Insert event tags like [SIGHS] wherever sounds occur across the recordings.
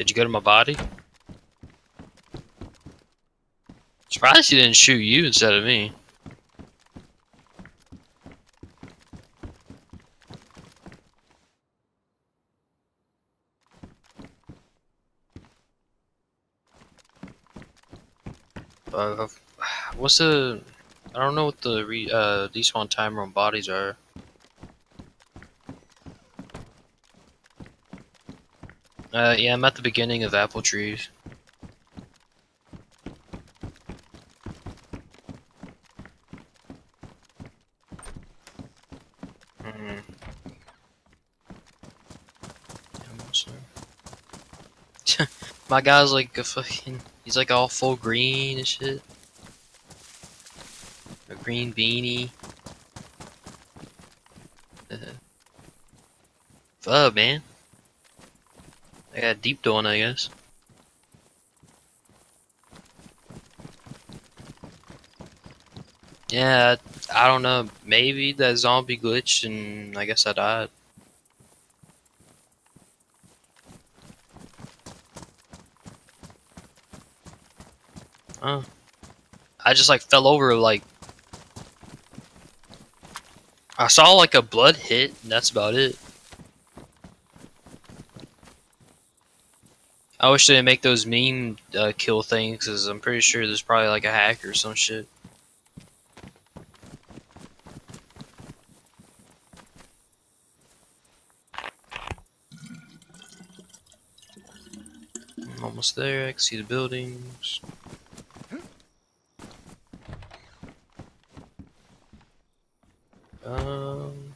Did you go to my body? Surprised he didn't shoot you instead of me. Uh, [SIGHS] what's the? I don't know what the re, uh despawn timer on bodies are. Uh, yeah, I'm at the beginning of apple trees. Almost. [LAUGHS] My guy's like a fucking. He's like all full green and shit. A green beanie. [LAUGHS] Fuck, man. I got deep dawn, I guess. Yeah, I don't know. Maybe that zombie glitched and I guess I died. Oh. I just like fell over like I saw like a blood hit and that's about it. I wish they make those meme uh, kill things because I'm pretty sure there's probably like a hack or some shit. I'm almost there. I can see the buildings. Um.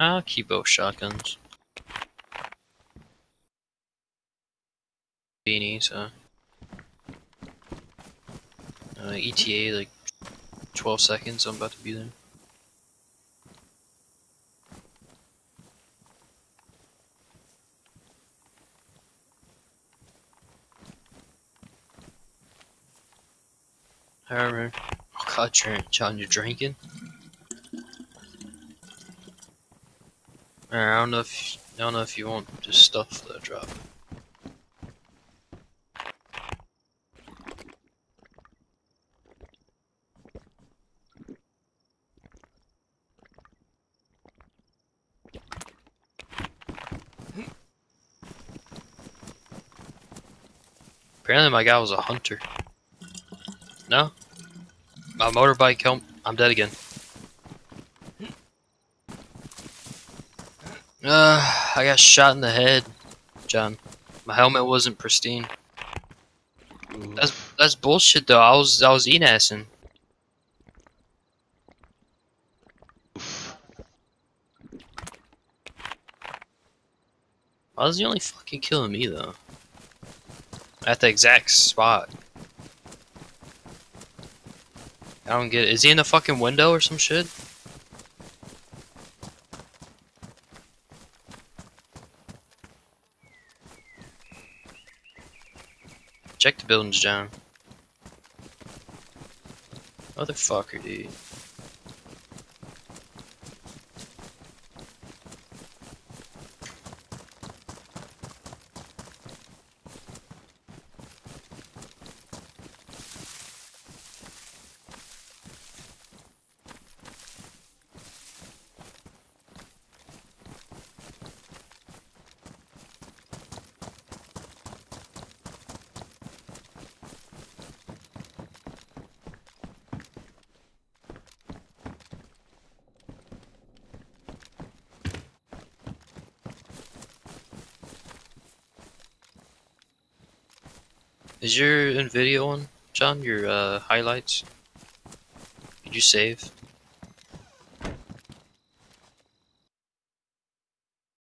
I'll keep both shotguns. Beanie, so. Uh, ETA like 12 seconds, I'm about to be there. However, oh god, John, you're drinking? I don't know if I don't know if you want just stuff that drop. Apparently my guy was a hunter. No? My motorbike help I'm dead again. Uh, I got shot in the head, John. My helmet wasn't pristine. That's that's bullshit though. I was I was enassing. I was the only fucking killing me though. At the exact spot. I don't get it. Is he in the fucking window or some shit? Buildings, John. Motherfucker, dude. Is your Nvidia on, John? Your uh, highlights? Did you save?